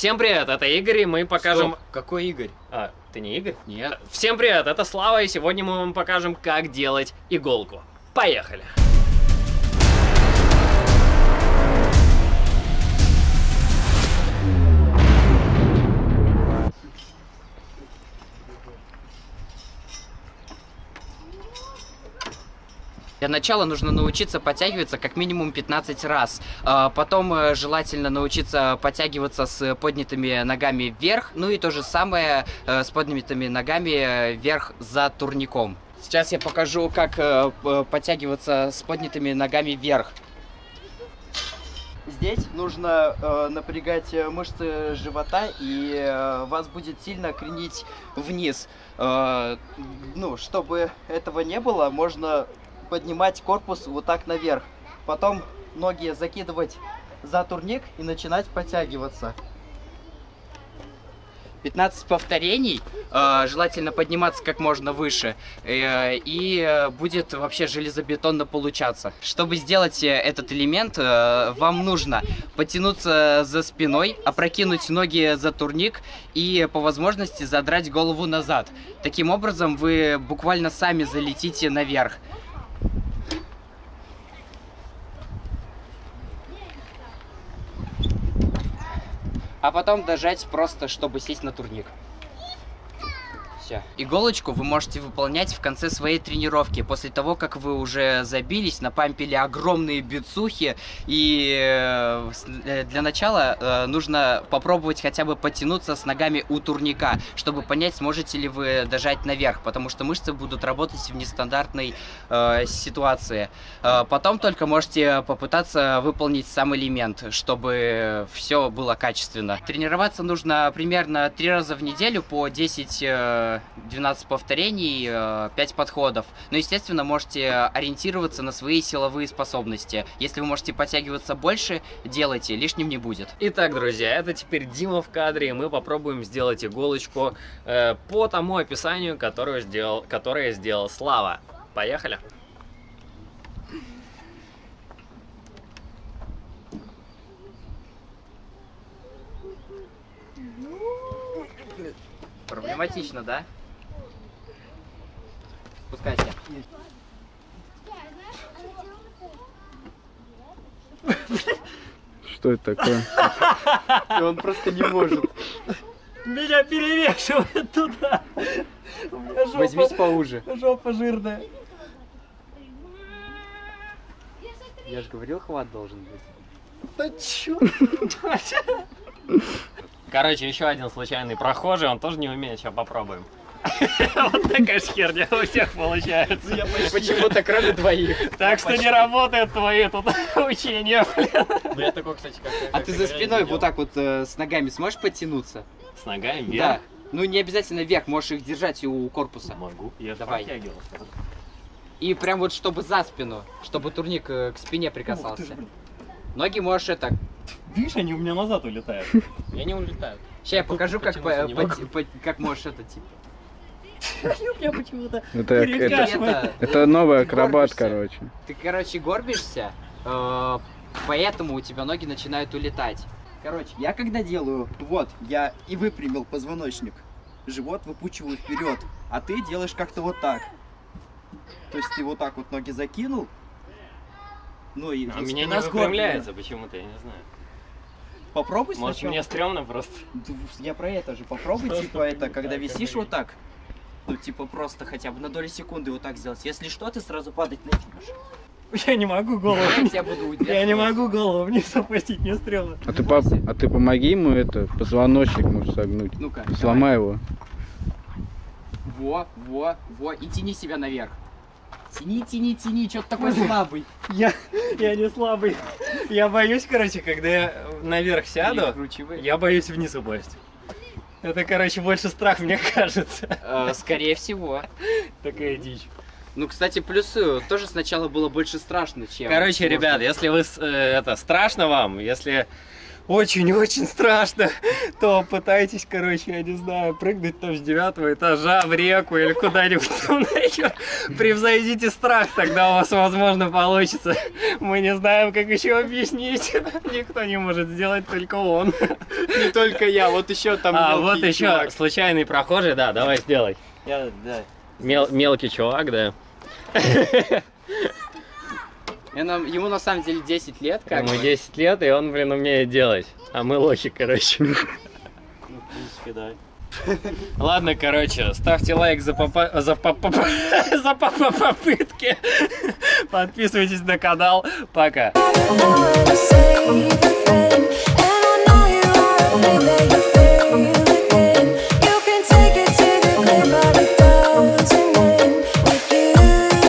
Всем привет, это Игорь, и мы покажем... Стоп, какой Игорь? А, ты не Игорь? Нет. Всем привет, это Слава, и сегодня мы вам покажем, как делать иголку. Поехали! Для начала нужно научиться подтягиваться как минимум 15 раз. А, Потом э, желательно научиться подтягиваться с поднятыми ногами вверх. Ну и то же самое э, с поднятыми ногами э, вверх за турником. Сейчас я покажу, как подтягиваться с поднятыми ногами вверх. Здесь нужно э, напрягать мышцы живота, и э, вас будет сильно кренить вниз. Э, ну, чтобы этого не было, можно поднимать корпус вот так наверх. Потом ноги закидывать за турник и начинать подтягиваться. 15 повторений, э, желательно подниматься как можно выше, э, и э, будет вообще железобетонно получаться. Чтобы сделать э, этот элемент, вам нужно потянуться за спиной, опрокинуть ноги за турник и по возможности задрать голову назад. Таким образом вы буквально сами залетите наверх. А потом дожать просто, чтобы сесть на турник. Все. Иголочку вы можете выполнять в конце своей тренировки, после того, как вы уже забились, напампили огромные бицухи, и э, э, для начала э, нужно попробовать хотя бы потянуться с ногами у турника, чтобы понять, сможете ли вы дожать наверх, потому что мышцы будут работать в нестандартной э, ситуации. Потом только можете попытаться выполнить сам элемент, чтобы все было качественно. Тренироваться нужно примерно три раза в неделю по 10-12 повторений, 5 подходов. Но, естественно, можете ориентироваться на свои силовые способности. Если вы можете подтягиваться больше, делайте, лишним не будет. Итак, друзья, это теперь Дима в кадре, и мы попробуем сделать иголочку э, по тому описанию, которое сделал, которое сделал Слава. Поехали! Проблематично, да? Спускайся. Что это такое? Он просто не может. Меня перевешивает туда! Меня Возьмись поуже. жопа жирная. Я же говорил, хват должен быть. Да чё? Короче, еще один случайный прохожий, он тоже не умеет, сейчас попробуем. Вот такая ж херня у всех получается. Почему-то кроме двоих. Так что не работает твои тут учения, блин. Ну я такой, кстати, как... А ты за спиной вот так вот э, с ногами сможешь подтянуться? С ногами Да. вверх. Ну не обязательно вверх, можешь их держать у корпуса. Могу. Я же Давай. подтягивался. И прям вот чтобы за спину, чтобы турник э, к спине прикасался. Ноги можешь это. Видишь, они у меня назад улетают. Я не улетаю. Сейчас я покажу, как, по- по- по- как можешь это типа. У меня почему-то Это, это. Это, новый Ты акробат, короче. ты, короче, горбишься, э, поэтому у тебя ноги начинают улетать. Короче, я когда делаю, вот, я и выпрямил позвоночник, живот выпучиваю вперед, а ты делаешь как-то вот так. То есть ты вот так вот ноги закинул, ну и А меня не выпрямляется почему-то, я не знаю. Попробуй Может, сначала. мне стрёмно просто. Я про это же. Попробуй, типа, это, когда висишь вот так, ну, типа, просто хотя бы на долю секунды вот так сделать. Если что, ты сразу падать начнешь. Я не могу голову. Я тебя буду удерживать. Я не могу голову вниз опустить, мне стрёмно. А ты, по- а ты помоги ему это, позвоночник можешь согнуть. Ну-ка, Сломай его. Во, во, во, и тяни себя наверх. Тяни, тяни, тяни, что ты такой слабый? Я, я не слабый. Я боюсь, короче, когда я наверх сяду, я боюсь вниз упасть. Это, короче, больше страх, мне кажется. Э, скорее всего. Такая дичь. Ну, кстати, плюсы тоже сначала было больше страшно, чем... Короче, ребят, если вы э, это страшно вам, если очень-очень страшно, то пытайтесь, короче, я не знаю, прыгнуть там с девятого этажа в реку или куда-нибудь там нахер. Превзойдите страх, тогда у вас, возможно, получится. Мы не знаем, как еще объяснить. Никто не может сделать, только он. Не только я, вот еще там А, вот еще чувак. случайный прохожий, да, давай сделай. Я, да. Мел- мелкий чувак, да. Ему на самом деле 10 лет, как Ему бы. 10 лет, и он, блин, умеет делать. А мы лохи, короче. Ну, в принципе, да. Ладно, короче, ставьте лайк за попа... за попа... за попа попытки. Подписывайтесь на канал. Пока.